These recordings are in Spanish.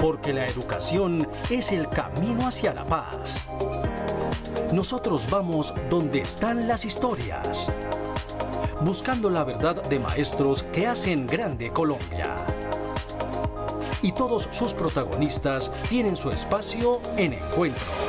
Porque la educación es el camino hacia la paz. Nosotros vamos donde están las historias, buscando la verdad de maestros que hacen grande Colombia. Y todos sus protagonistas tienen su espacio en Encuentro.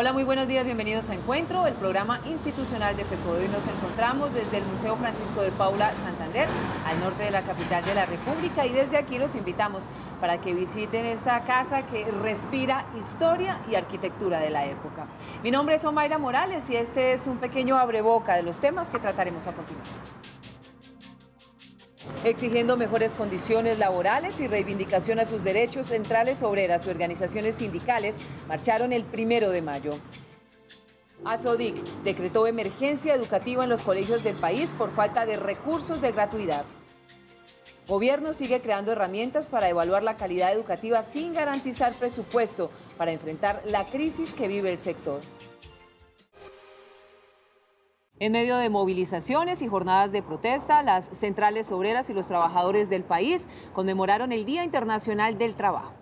Hola, muy buenos días, bienvenidos a Encuentro, el programa institucional de FECODE. Hoy nos encontramos desde el Museo Francisco de Paula Santander, al norte de la capital de la República, y desde aquí los invitamos para que visiten esa casa que respira historia y arquitectura de la época. Mi nombre es Omaira Morales y este es un pequeño abreboca de los temas que trataremos a continuación exigiendo mejores condiciones laborales y reivindicación a sus derechos centrales obreras y organizaciones sindicales marcharon el primero de mayo. ASODIC decretó emergencia educativa en los colegios del país por falta de recursos de gratuidad. Gobierno sigue creando herramientas para evaluar la calidad educativa sin garantizar presupuesto para enfrentar la crisis que vive el sector. En medio de movilizaciones y jornadas de protesta, las centrales obreras y los trabajadores del país conmemoraron el Día Internacional del Trabajo.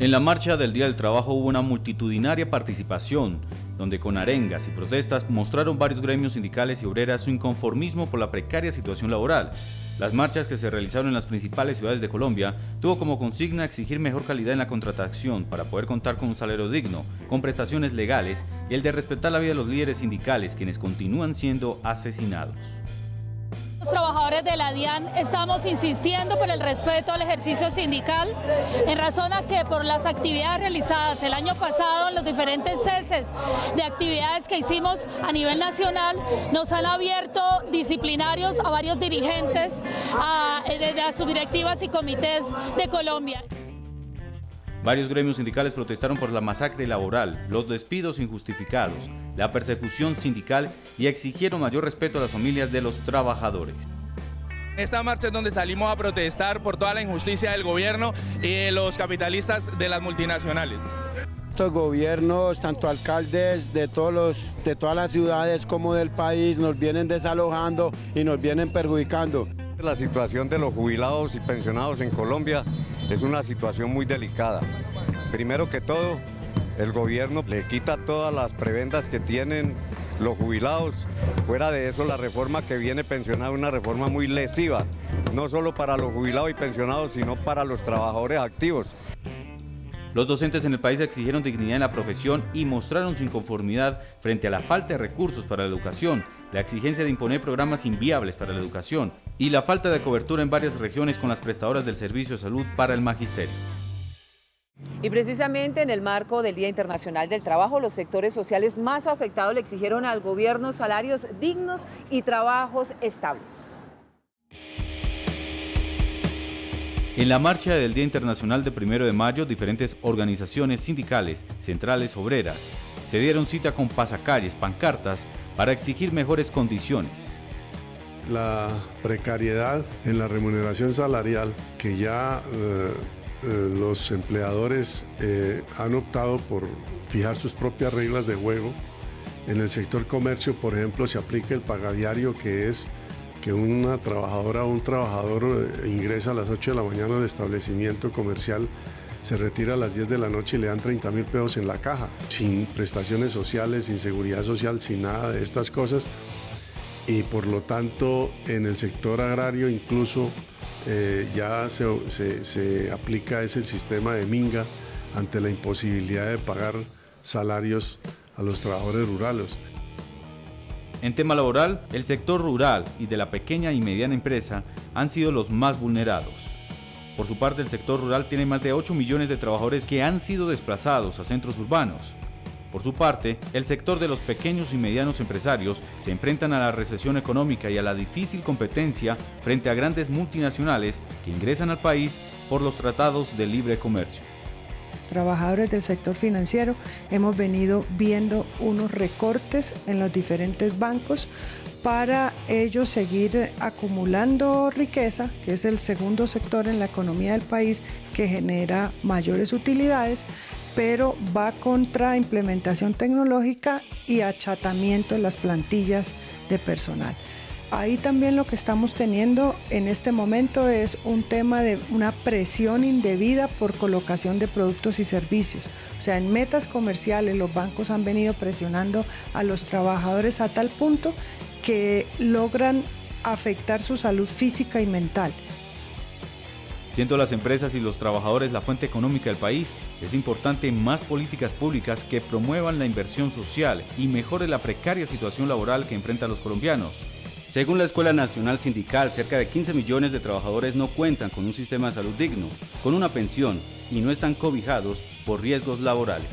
En la marcha del Día del Trabajo hubo una multitudinaria participación, donde con arengas y protestas mostraron varios gremios sindicales y obreras su inconformismo por la precaria situación laboral. Las marchas que se realizaron en las principales ciudades de Colombia tuvo como consigna exigir mejor calidad en la contratación para poder contar con un salario digno, con prestaciones legales y el de respetar la vida de los líderes sindicales quienes continúan siendo asesinados. Los trabajadores de la DIAN estamos insistiendo por el respeto al ejercicio sindical en razón a que por las actividades realizadas el año pasado en los diferentes ceses de actividades que hicimos a nivel nacional nos han abierto disciplinarios a varios dirigentes de las subdirectivas y comités de Colombia. Varios gremios sindicales protestaron por la masacre laboral, los despidos injustificados, la persecución sindical y exigieron mayor respeto a las familias de los trabajadores. Esta marcha es donde salimos a protestar por toda la injusticia del gobierno y de los capitalistas de las multinacionales. Estos gobiernos, tanto alcaldes de, todos los, de todas las ciudades como del país, nos vienen desalojando y nos vienen perjudicando. La situación de los jubilados y pensionados en Colombia es una situación muy delicada. Primero que todo, el gobierno le quita todas las prebendas que tienen los jubilados. Fuera de eso, la reforma que viene pensionada es una reforma muy lesiva, no solo para los jubilados y pensionados, sino para los trabajadores activos. Los docentes en el país exigieron dignidad en la profesión y mostraron su inconformidad frente a la falta de recursos para la educación, la exigencia de imponer programas inviables para la educación y la falta de cobertura en varias regiones con las prestadoras del servicio de salud para el magisterio. Y precisamente en el marco del Día Internacional del Trabajo, los sectores sociales más afectados le exigieron al gobierno salarios dignos y trabajos estables. En la marcha del Día Internacional de Primero de Mayo, diferentes organizaciones sindicales, centrales obreras, se dieron cita con pasacalles, pancartas, para exigir mejores condiciones. La precariedad en la remuneración salarial que ya eh, eh, los empleadores eh, han optado por fijar sus propias reglas de juego. En el sector comercio, por ejemplo, se aplica el pagadiario que es que una trabajadora o un trabajador ingresa a las 8 de la mañana al establecimiento comercial se retira a las 10 de la noche y le dan 30 mil pesos en la caja, sin prestaciones sociales, sin seguridad social, sin nada de estas cosas. Y por lo tanto, en el sector agrario incluso eh, ya se, se aplica ese sistema de minga ante la imposibilidad de pagar salarios a los trabajadores rurales. En tema laboral, el sector rural y de la pequeña y mediana empresa han sido los más vulnerados. Por su parte, el sector rural tiene más de 8 millones de trabajadores que han sido desplazados a centros urbanos. Por su parte, el sector de los pequeños y medianos empresarios se enfrentan a la recesión económica y a la difícil competencia frente a grandes multinacionales que ingresan al país por los tratados de libre comercio. Trabajadores del sector financiero hemos venido viendo unos recortes en los diferentes bancos para ellos seguir acumulando riqueza, que es el segundo sector en la economía del país que genera mayores utilidades, pero va contra implementación tecnológica y achatamiento de las plantillas de personal. ahí también lo que estamos teniendo en este momento es un tema de una presión indebida por colocación de productos y servicios. O sea, en metas comerciales los bancos han venido presionando a los trabajadores a tal punto que logran afectar su salud física y mental. Siendo las empresas y los trabajadores la fuente económica del país, es importante más políticas públicas que promuevan la inversión social y mejore la precaria situación laboral que enfrentan los colombianos. Según la Escuela Nacional Sindical, cerca de 15 millones de trabajadores no cuentan con un sistema de salud digno, con una pensión y no están cobijados por riesgos laborales.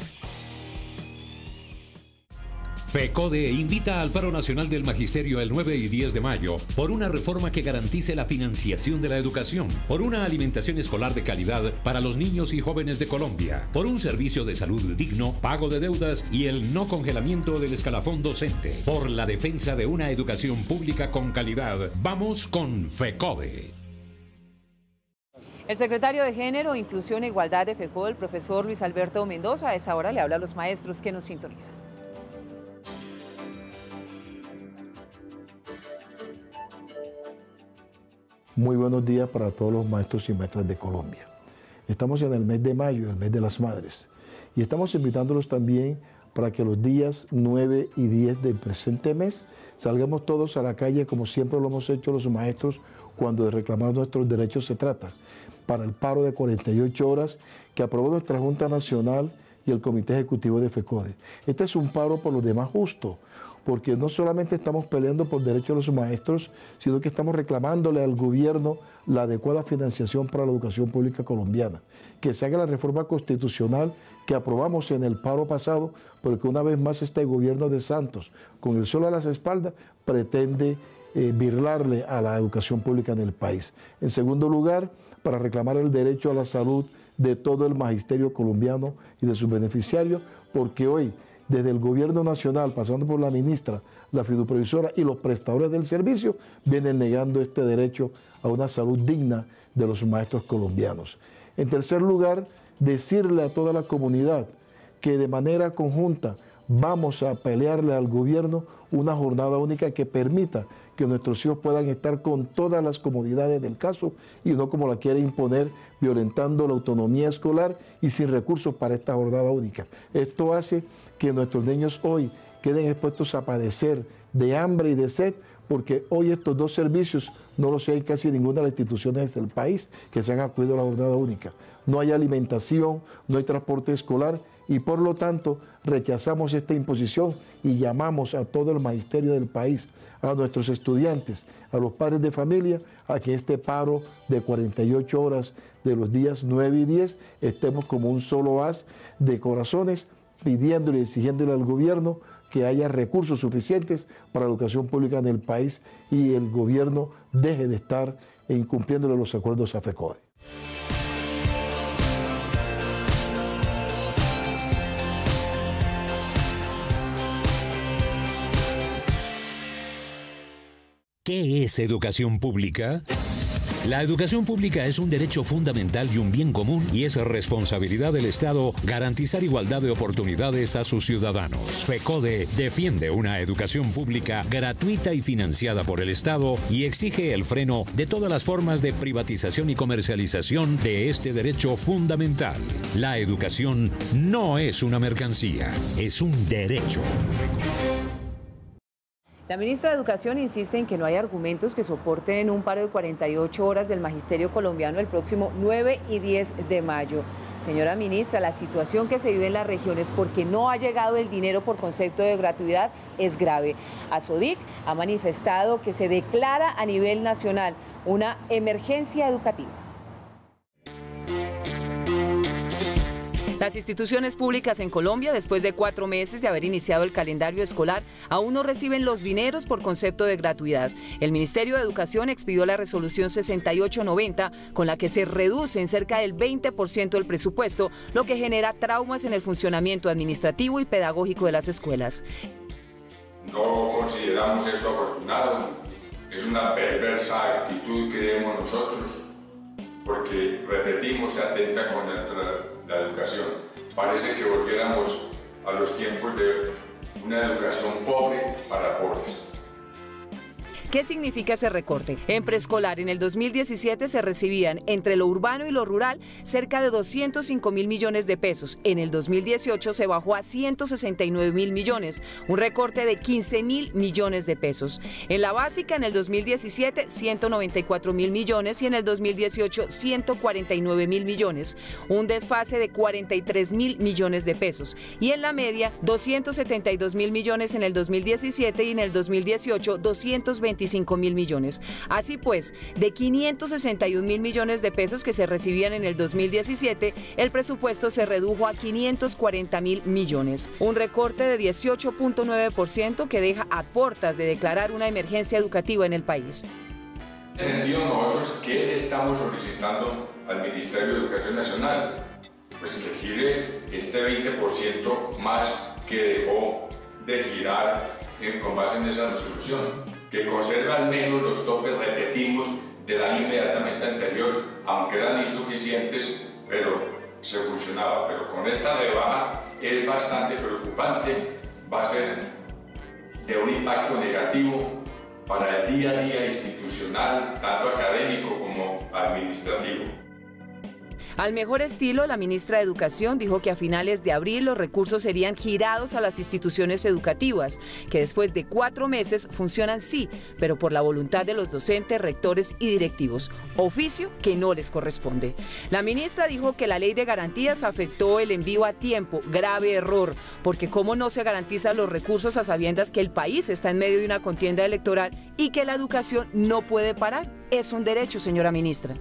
FECODE invita al paro nacional del magisterio el 9 y 10 de mayo por una reforma que garantice la financiación de la educación, por una alimentación escolar de calidad para los niños y jóvenes de Colombia, por un servicio de salud digno, pago de deudas y el no congelamiento del escalafón docente, por la defensa de una educación pública con calidad. Vamos con FECODE. El secretario de Género, Inclusión e Igualdad de FECODE, el profesor Luis Alberto Mendoza, a esa hora le habla a los maestros que nos sintonizan. Muy buenos días para todos los maestros y maestras de Colombia. Estamos en el mes de mayo, el mes de las madres, y estamos invitándolos también para que los días 9 y 10 del presente mes salgamos todos a la calle como siempre lo hemos hecho los maestros cuando de reclamar nuestros derechos se trata, para el paro de 48 horas que aprobó nuestra Junta Nacional y el Comité Ejecutivo de FECODE. Este es un paro por los demás justo, porque no solamente estamos peleando por derechos de los maestros, sino que estamos reclamándole al gobierno la adecuada financiación para la educación pública colombiana, que se haga la reforma constitucional que aprobamos en el paro pasado, porque una vez más este gobierno de Santos, con el sol a las espaldas, pretende eh, birlarle a la educación pública en el país. En segundo lugar, para reclamar el derecho a la salud de todo el magisterio colombiano y de sus beneficiarios, porque hoy desde el gobierno nacional, pasando por la ministra, la fiduprevisora y los prestadores del servicio, vienen negando este derecho a una salud digna de los maestros colombianos. En tercer lugar, decirle a toda la comunidad que de manera conjunta vamos a pelearle al gobierno una jornada única que permita que nuestros hijos puedan estar con todas las comodidades del caso y no como la quiere imponer, violentando la autonomía escolar y sin recursos para esta jornada única. Esto hace que nuestros niños hoy queden expuestos a padecer de hambre y de sed, porque hoy estos dos servicios no los hay casi ninguna de las instituciones del país que se han acudido a la jornada única. No hay alimentación, no hay transporte escolar y por lo tanto rechazamos esta imposición y llamamos a todo el magisterio del país, a nuestros estudiantes, a los padres de familia, a que este paro de 48 horas de los días 9 y 10 estemos como un solo haz de corazones pidiéndole y exigiéndole al gobierno que haya recursos suficientes para la educación pública en el país y el gobierno deje de estar incumpliéndole los acuerdos a FECODE. ¿Qué es educación pública? La educación pública es un derecho fundamental y un bien común y es responsabilidad del Estado garantizar igualdad de oportunidades a sus ciudadanos. FECODE defiende una educación pública gratuita y financiada por el Estado y exige el freno de todas las formas de privatización y comercialización de este derecho fundamental. La educación no es una mercancía, es un derecho. La ministra de Educación insiste en que no hay argumentos que soporten un paro de 48 horas del magisterio colombiano el próximo 9 y 10 de mayo. Señora ministra, la situación que se vive en la región es porque no ha llegado el dinero por concepto de gratuidad es grave. ASODIC ha manifestado que se declara a nivel nacional una emergencia educativa. Las instituciones públicas en Colombia, después de cuatro meses de haber iniciado el calendario escolar, aún no reciben los dineros por concepto de gratuidad. El Ministerio de Educación expidió la resolución 6890, con la que se reduce en cerca del 20% el presupuesto, lo que genera traumas en el funcionamiento administrativo y pedagógico de las escuelas. No consideramos esto afortunado, es una perversa actitud que tenemos nosotros, porque repetimos, se atenta con el la educación. Parece que volviéramos a los tiempos de una educación pobre para pobres. ¿Qué significa ese recorte? En preescolar en el 2017 se recibían entre lo urbano y lo rural cerca de 205 mil millones de pesos. En el 2018 se bajó a 169 mil millones, un recorte de 15 mil millones de pesos. En la básica en el 2017 194 mil millones y en el 2018 149 mil millones, un desfase de 43 mil millones de pesos. Y en la media 272 mil millones en el 2017 y en el 2018 225 mil millones. Así pues, de 561 mil millones de pesos que se recibían en el 2017, el presupuesto se redujo a 540 mil millones, un recorte de 18.9% que deja a portas de declarar una emergencia educativa en el país. En sentido, nosotros, ¿qué estamos solicitando al Ministerio de Educación Nacional? Pues que gire este 20% más que dejó de girar con base en esa resolución, que conserva al menos los topes, repetimos, del año inmediatamente anterior, aunque eran insuficientes, pero se funcionaba. Pero con esta rebaja es bastante preocupante, va a ser de un impacto negativo para el día a día institucional, tanto académico como administrativo. Al mejor estilo, la ministra de Educación dijo que a finales de abril los recursos serían girados a las instituciones educativas, que después de cuatro meses funcionan sí, pero por la voluntad de los docentes, rectores y directivos, oficio que no les corresponde. La ministra dijo que la ley de garantías afectó el envío a tiempo, grave error, porque cómo no se garantizan los recursos a sabiendas que el país está en medio de una contienda electoral y que la educación no puede parar. Es un derecho, señora ministra.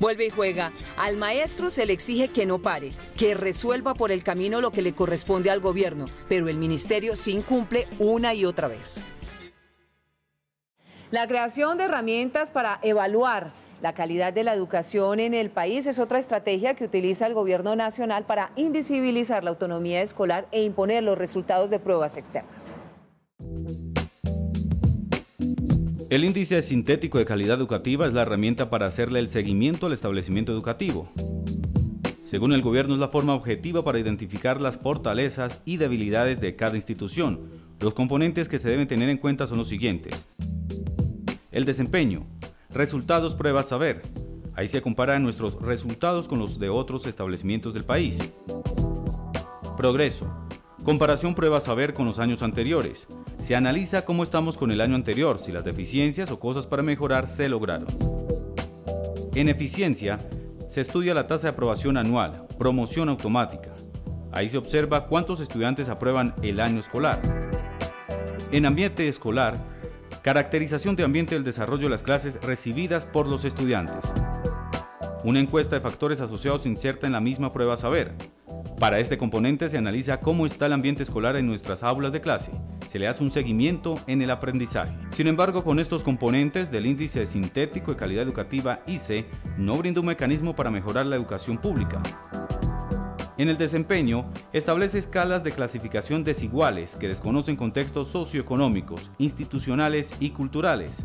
Vuelve y juega. Al maestro se le exige que no pare, que resuelva por el camino lo que le corresponde al gobierno, pero el ministerio se incumple una y otra vez. La creación de herramientas para evaluar la calidad de la educación en el país es otra estrategia que utiliza el gobierno nacional para invisibilizar la autonomía escolar e imponer los resultados de pruebas externas. El índice sintético de calidad educativa es la herramienta para hacerle el seguimiento al establecimiento educativo. Según el gobierno es la forma objetiva para identificar las fortalezas y debilidades de cada institución. Los componentes que se deben tener en cuenta son los siguientes. El desempeño. Resultados pruebas saber. Ahí se comparan nuestros resultados con los de otros establecimientos del país. Progreso. Comparación prueba saber con los años anteriores. Se analiza cómo estamos con el año anterior, si las deficiencias o cosas para mejorar se lograron. En eficiencia, se estudia la tasa de aprobación anual, promoción automática. Ahí se observa cuántos estudiantes aprueban el año escolar. En ambiente escolar, caracterización de ambiente del desarrollo de las clases recibidas por los estudiantes. Una encuesta de factores asociados se inserta en la misma prueba saber. Para este componente se analiza cómo está el ambiente escolar en nuestras aulas de clase. Se le hace un seguimiento en el aprendizaje. Sin embargo, con estos componentes del índice sintético de calidad educativa ICE, no brinda un mecanismo para mejorar la educación pública. En el desempeño, establece escalas de clasificación desiguales que desconocen contextos socioeconómicos, institucionales y culturales.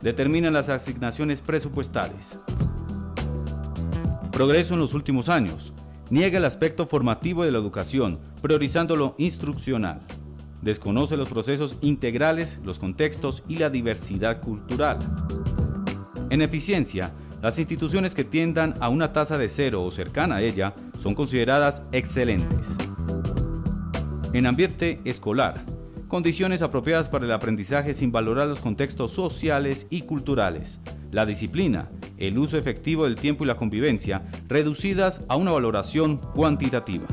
Determinan las asignaciones presupuestales. Progreso en los últimos años niega el aspecto formativo de la educación, priorizando lo instruccional. Desconoce los procesos integrales, los contextos y la diversidad cultural. En eficiencia, las instituciones que tiendan a una tasa de cero o cercana a ella son consideradas excelentes. En ambiente escolar, condiciones apropiadas para el aprendizaje sin valorar los contextos sociales y culturales, la disciplina, el uso efectivo del tiempo y la convivencia, reducidas a una valoración cuantitativa.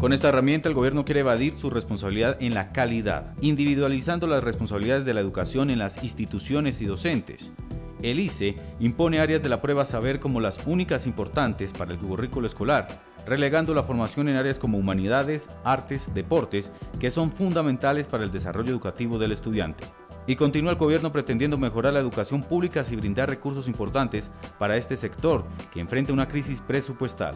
Con esta herramienta el gobierno quiere evadir su responsabilidad en la calidad, individualizando las responsabilidades de la educación en las instituciones y docentes. El ICE impone áreas de la prueba saber como las únicas importantes para el currículo escolar, relegando la formación en áreas como humanidades, artes, deportes, que son fundamentales para el desarrollo educativo del estudiante. Y continúa el gobierno pretendiendo mejorar la educación pública y brindar recursos importantes para este sector que enfrenta una crisis presupuestal.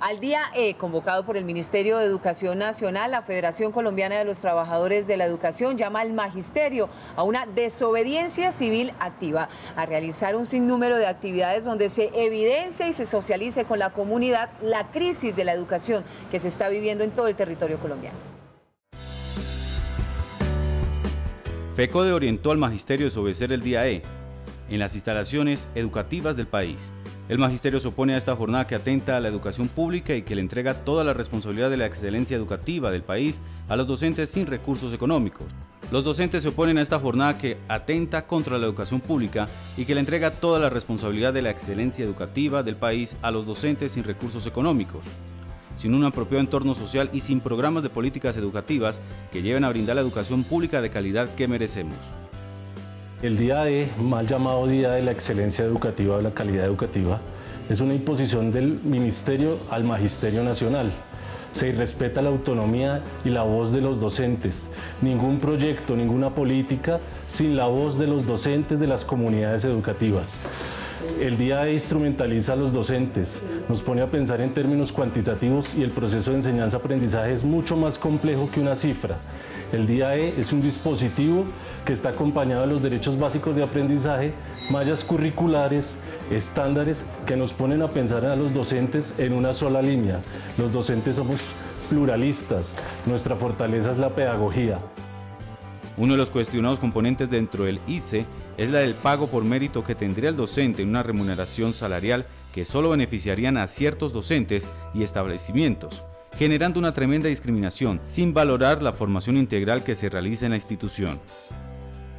Al día E, convocado por el Ministerio de Educación Nacional, la Federación Colombiana de los Trabajadores de la Educación llama al magisterio a una desobediencia civil activa, a realizar un sinnúmero de actividades donde se evidencie y se socialice con la comunidad la crisis de la educación que se está viviendo en todo el territorio colombiano. FECODE orientó al magisterio a desobedecer el día E en las instalaciones educativas del país. El magisterio se opone a esta jornada que atenta a la educación pública y que le entrega toda la responsabilidad de la excelencia educativa del país a los docentes sin recursos económicos. Los docentes se oponen a esta jornada que atenta contra la educación pública y que le entrega toda la responsabilidad de la excelencia educativa del país a los docentes sin recursos económicos sin un apropiado entorno social y sin programas de políticas educativas que lleven a brindar la educación pública de calidad que merecemos. El día de, mal llamado Día de la Excelencia Educativa o la Calidad Educativa, es una imposición del Ministerio al Magisterio Nacional. Se irrespeta la autonomía y la voz de los docentes. Ningún proyecto, ninguna política sin la voz de los docentes de las comunidades educativas. El día instrumentaliza a los docentes, nos pone a pensar en términos cuantitativos y el proceso de enseñanza-aprendizaje es mucho más complejo que una cifra. El día E es un dispositivo que está acompañado de los derechos básicos de aprendizaje, mallas curriculares, estándares que nos ponen a pensar a los docentes en una sola línea. Los docentes somos pluralistas, nuestra fortaleza es la pedagogía. Uno de los cuestionados componentes dentro del ICE es la del pago por mérito que tendría el docente en una remuneración salarial que solo beneficiarían a ciertos docentes y establecimientos, generando una tremenda discriminación sin valorar la formación integral que se realiza en la institución.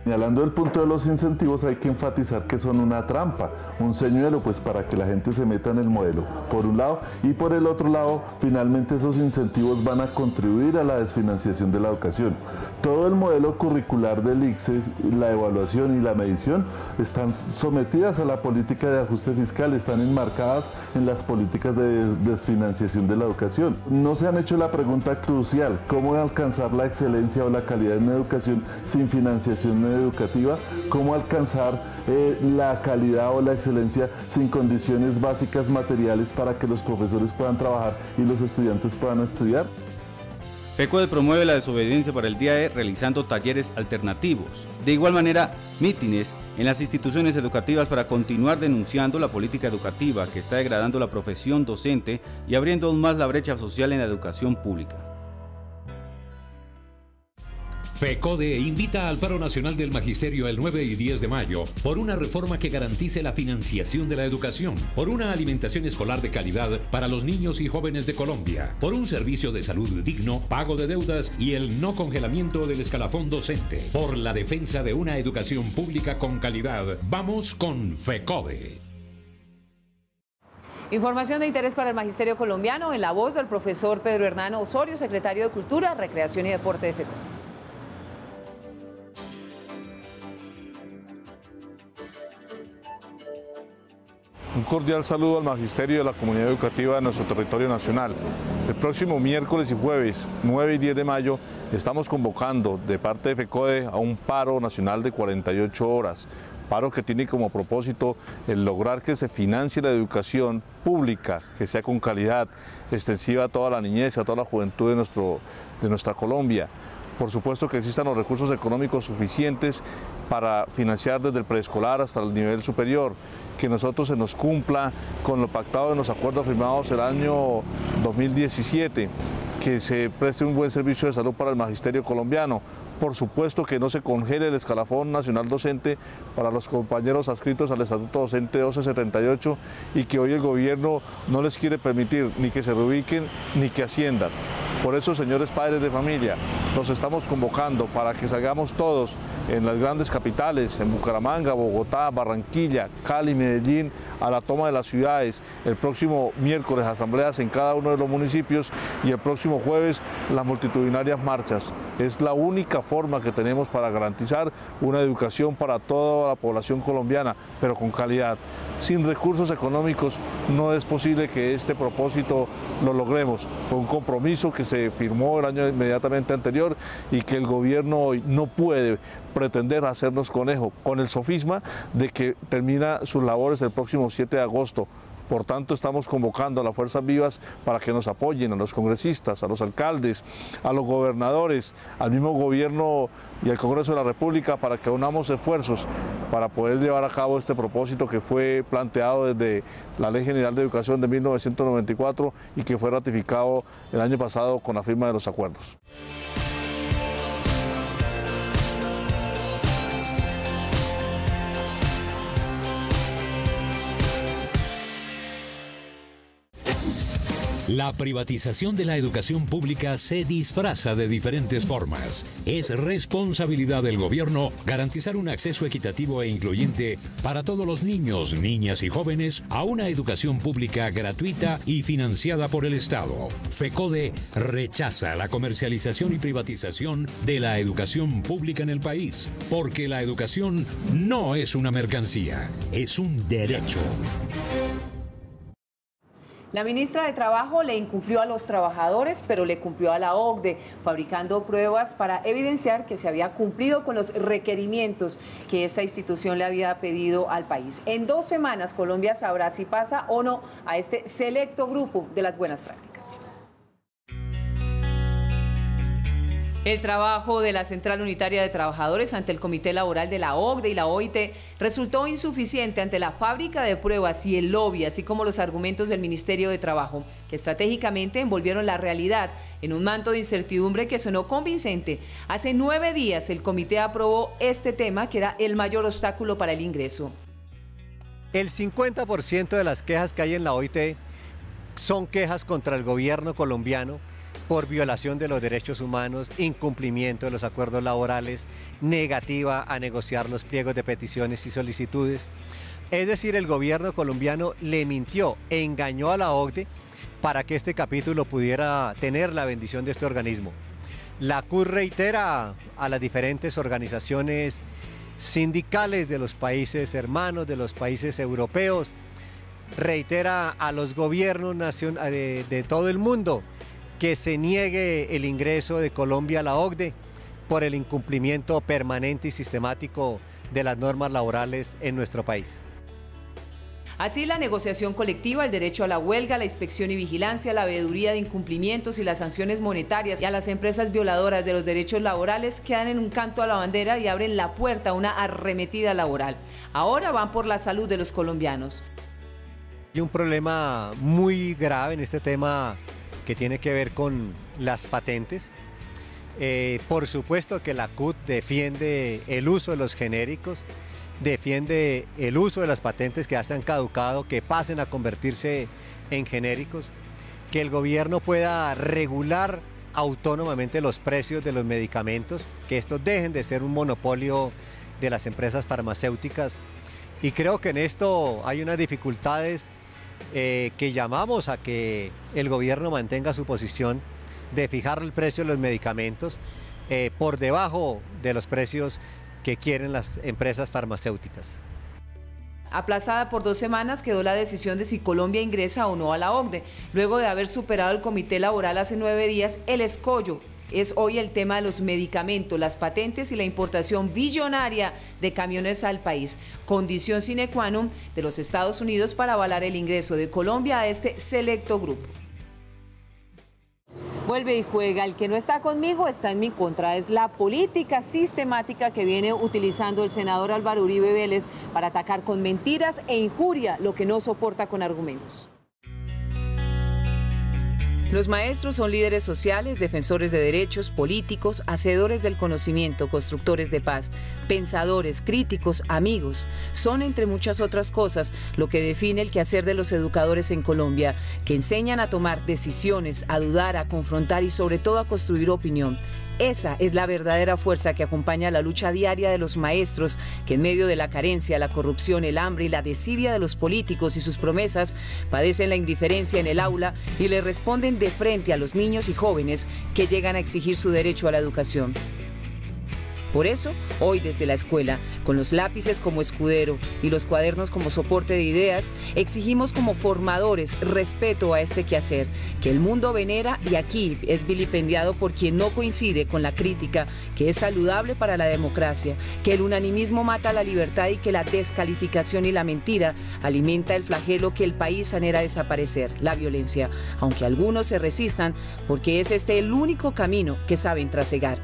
Señalando el punto de los incentivos hay que enfatizar que son una trampa, un señuelo pues para que la gente se meta en el modelo, por un lado, y por el otro lado, finalmente esos incentivos van a contribuir a la desfinanciación de la educación. Todo el modelo curricular del ICSE, la evaluación y la medición están sometidas a la política de ajuste fiscal, están enmarcadas en las políticas de desfinanciación de la educación. No se han hecho la pregunta crucial, ¿cómo alcanzar la excelencia o la calidad en educación sin financiación educativa, cómo alcanzar eh, la calidad o la excelencia sin condiciones básicas materiales para que los profesores puedan trabajar y los estudiantes puedan estudiar. FECODE promueve la desobediencia para el día E realizando talleres alternativos. De igual manera, mítines en las instituciones educativas para continuar denunciando la política educativa que está degradando la profesión docente y abriendo aún más la brecha social en la educación pública. FECODE invita al paro nacional del magisterio el 9 y 10 de mayo por una reforma que garantice la financiación de la educación, por una alimentación escolar de calidad para los niños y jóvenes de Colombia, por un servicio de salud digno, pago de deudas y el no congelamiento del escalafón docente, por la defensa de una educación pública con calidad. Vamos con FECODE. Información de interés para el magisterio colombiano en la voz del profesor Pedro Hernán Osorio, secretario de Cultura, Recreación y Deporte de FECODE. Un cordial saludo al magisterio de la comunidad educativa de nuestro territorio nacional. El próximo miércoles y jueves, 9 y 10 de mayo, estamos convocando de parte de FECODE a un paro nacional de 48 horas. Paro que tiene como propósito el lograr que se financie la educación pública, que sea con calidad, extensiva a toda la niñez, a toda la juventud de, nuestro, de nuestra Colombia. Por supuesto que existan los recursos económicos suficientes para financiar desde el preescolar hasta el nivel superior que nosotros se nos cumpla con lo pactado en los acuerdos firmados el año 2017, que se preste un buen servicio de salud para el magisterio colombiano. Por supuesto que no se congele el escalafón nacional docente para los compañeros adscritos al Estatuto Docente 1278 y que hoy el gobierno no les quiere permitir ni que se reubiquen ni que asciendan. Por eso, señores padres de familia, nos estamos convocando para que salgamos todos en las grandes capitales, en Bucaramanga, Bogotá, Barranquilla, Cali, Medellín, a la toma de las ciudades. El próximo miércoles asambleas en cada uno de los municipios y el próximo jueves las multitudinarias marchas. Es la única forma que tenemos para garantizar una educación para toda la población colombiana, pero con calidad. Sin recursos económicos no es posible que este propósito lo logremos. Fue un compromiso que se firmó el año inmediatamente anterior y que el gobierno hoy no puede pretender hacernos conejo con el sofisma de que termina sus labores el próximo 7 de agosto. Por tanto, estamos convocando a las fuerzas vivas para que nos apoyen, a los congresistas, a los alcaldes, a los gobernadores, al mismo gobierno y al Congreso de la República para que unamos esfuerzos para poder llevar a cabo este propósito que fue planteado desde la Ley General de Educación de 1994 y que fue ratificado el año pasado con la firma de los acuerdos. La privatización de la educación pública se disfraza de diferentes formas. Es responsabilidad del gobierno garantizar un acceso equitativo e incluyente para todos los niños, niñas y jóvenes a una educación pública gratuita y financiada por el Estado. FECODE rechaza la comercialización y privatización de la educación pública en el país, porque la educación no es una mercancía, es un derecho. La ministra de Trabajo le incumplió a los trabajadores, pero le cumplió a la OCDE, fabricando pruebas para evidenciar que se había cumplido con los requerimientos que esa institución le había pedido al país. En dos semanas, Colombia sabrá si pasa o no a este selecto grupo de las buenas prácticas. El trabajo de la Central Unitaria de Trabajadores ante el Comité Laboral de la OCDE y la OIT resultó insuficiente ante la fábrica de pruebas y el lobby, así como los argumentos del Ministerio de Trabajo, que estratégicamente envolvieron la realidad en un manto de incertidumbre que sonó convincente. Hace nueve días el comité aprobó este tema, que era el mayor obstáculo para el ingreso. El 50% de las quejas que hay en la OIT son quejas contra el gobierno colombiano por violación de los derechos humanos, incumplimiento de los acuerdos laborales, negativa a negociar los pliegos de peticiones y solicitudes. Es decir, el gobierno colombiano le mintió, engañó a la OCDE para que este capítulo pudiera tener la bendición de este organismo. La CUR reitera a las diferentes organizaciones sindicales de los países hermanos, de los países europeos, reitera a los gobiernos de, de todo el mundo que se niegue el ingreso de Colombia a la OCDE por el incumplimiento permanente y sistemático de las normas laborales en nuestro país. Así, la negociación colectiva, el derecho a la huelga, la inspección y vigilancia, la veeduría de incumplimientos y las sanciones monetarias y a las empresas violadoras de los derechos laborales quedan en un canto a la bandera y abren la puerta a una arremetida laboral. Ahora van por la salud de los colombianos. Hay un problema muy grave en este tema que tiene que ver con las patentes. Eh, por supuesto que la CUT defiende el uso de los genéricos, defiende el uso de las patentes que ya se han caducado, que pasen a convertirse en genéricos, que el gobierno pueda regular autónomamente los precios de los medicamentos, que estos dejen de ser un monopolio de las empresas farmacéuticas. Y creo que en esto hay unas dificultades eh, que llamamos a que el gobierno mantenga su posición de fijar el precio de los medicamentos eh, por debajo de los precios que quieren las empresas farmacéuticas. Aplazada por dos semanas quedó la decisión de si Colombia ingresa o no a la OCDE. Luego de haber superado el comité laboral hace nueve días, el escollo es hoy el tema de los medicamentos, las patentes y la importación billonaria de camiones al país, condición sine qua non de los Estados Unidos para avalar el ingreso de Colombia a este selecto grupo. Vuelve y juega. El que no está conmigo está en mi contra. Es la política sistemática que viene utilizando el senador Álvaro Uribe Vélez para atacar con mentiras e injuria lo que no soporta con argumentos. Los maestros son líderes sociales, defensores de derechos, políticos, hacedores del conocimiento, constructores de paz, pensadores, críticos, amigos. Son, entre muchas otras cosas, lo que define el quehacer de los educadores en Colombia, que enseñan a tomar decisiones, a dudar, a confrontar y sobre todo a construir opinión. Esa es la verdadera fuerza que acompaña la lucha diaria de los maestros, que en medio de la carencia, la corrupción, el hambre y la desidia de los políticos y sus promesas, padecen la indiferencia en el aula y le responden de frente a los niños y jóvenes que llegan a exigir su derecho a la educación. Por eso, hoy desde la escuela, con los lápices como escudero y los cuadernos como soporte de ideas, exigimos como formadores respeto a este quehacer, que el mundo venera y aquí es vilipendiado por quien no coincide con la crítica, que es saludable para la democracia, que el unanimismo mata la libertad y que la descalificación y la mentira alimenta el flagelo que el país anhela desaparecer, la violencia, aunque algunos se resistan porque es este el único camino que saben trasegar.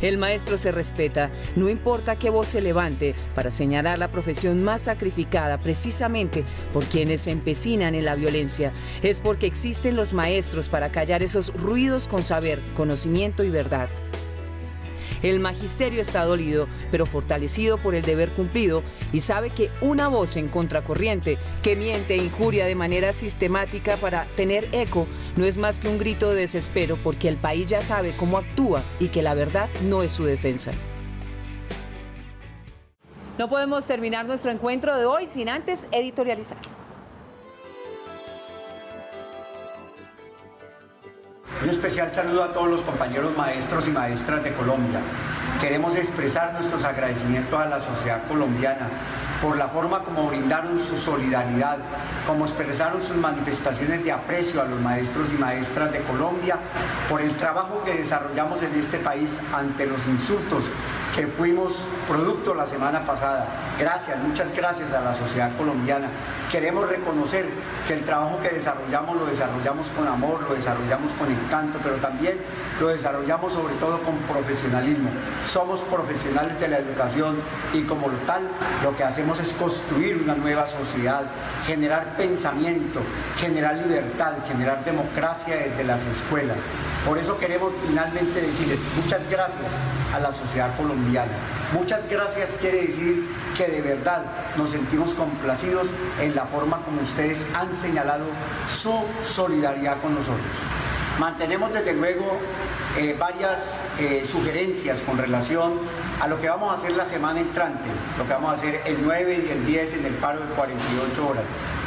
El maestro se respeta, no importa qué voz se levante para señalar la profesión más sacrificada precisamente por quienes se empecinan en la violencia. Es porque existen los maestros para callar esos ruidos con saber, conocimiento y verdad. El magisterio está dolido, pero fortalecido por el deber cumplido y sabe que una voz en contracorriente que miente e injuria de manera sistemática para tener eco no es más que un grito de desespero porque el país ya sabe cómo actúa y que la verdad no es su defensa. No podemos terminar nuestro encuentro de hoy sin antes editorializar. Especial saludo a todos los compañeros maestros y maestras de Colombia. Queremos expresar nuestros agradecimientos a la sociedad colombiana por la forma como brindaron su solidaridad, como expresaron sus manifestaciones de aprecio a los maestros y maestras de Colombia, por el trabajo que desarrollamos en este país ante los insultos que fuimos producto la semana pasada. Gracias, muchas gracias a la sociedad colombiana. Queremos reconocer que el trabajo que desarrollamos lo desarrollamos con amor, lo desarrollamos con encanto, pero también lo desarrollamos sobre todo con profesionalismo. Somos profesionales de la educación y como tal lo que hacemos es construir una nueva sociedad, generar pensamiento, generar libertad, generar democracia desde las escuelas. Por eso queremos finalmente decirles muchas gracias a la sociedad colombiana. Muchas gracias quiere decir que de verdad nos sentimos complacidos en la forma como ustedes han señalado su solidaridad con nosotros. Mantenemos desde luego eh, varias eh, sugerencias con relación a lo que vamos a hacer la semana entrante, lo que vamos a hacer el 9 y el 10 en el paro de 48 horas.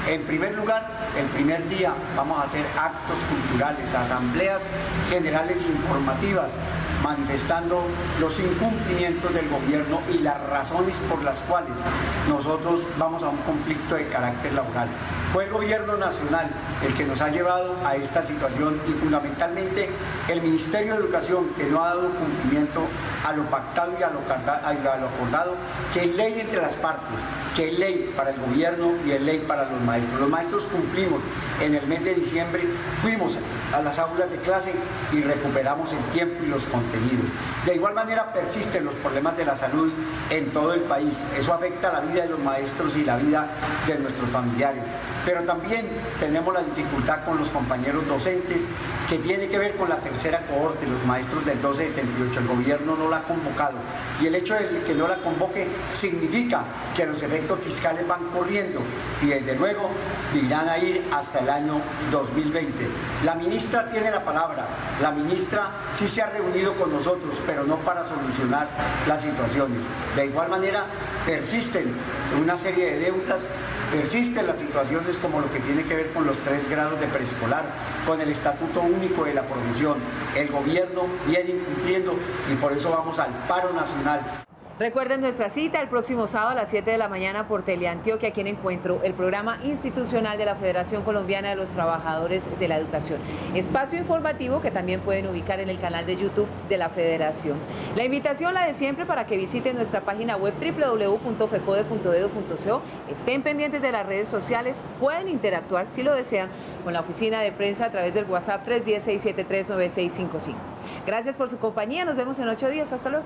En primer lugar, el primer día vamos a hacer actos culturales, asambleas generales informativas manifestando los incumplimientos del gobierno y las razones por las cuales nosotros vamos a un conflicto de carácter laboral. Fue el gobierno nacional el que nos ha llevado a esta situación y fundamentalmente el Ministerio de Educación que no ha dado cumplimiento a lo pactado y a lo, acordado, que es ley entre las partes, que es ley para el gobierno y es ley para los maestros. Los maestros cumplimos en el mes de diciembre, fuimos a las aulas de clase y recuperamos el tiempo y los contenidos. De igual manera persisten los problemas de la salud en todo el país. Eso afecta la vida de los maestros y la vida de nuestros familiares. Pero también tenemos la dificultad con los compañeros docentes que tiene que ver con la tercera cohorte, los maestros del 1278. El gobierno no la ha convocado y el hecho de que no la convoque significa que los efectos fiscales van corriendo y desde luego irán a ir hasta el año 2020. La ministra tiene la palabra, la ministra sí se ha reunido con nosotros, pero no para solucionar las situaciones. De igual manera, persisten una serie de deudas Persisten las situaciones como lo que tiene que ver con los tres grados de preescolar, con el estatuto único de la provisión. El gobierno viene incumpliendo y por eso vamos al paro nacional. Recuerden nuestra cita el próximo sábado a las 7 de la mañana por Teleantioquia, aquí en Encuentro, el programa institucional de la Federación Colombiana de los Trabajadores de la Educación. Espacio informativo que también pueden ubicar en el canal de YouTube de la Federación. La invitación la de siempre para que visiten nuestra página web www.fecode.edu.co, estén pendientes de las redes sociales, pueden interactuar si lo desean con la oficina de prensa a través del WhatsApp 310-673-9655. Gracias por su compañía, nos vemos en ocho días, hasta luego.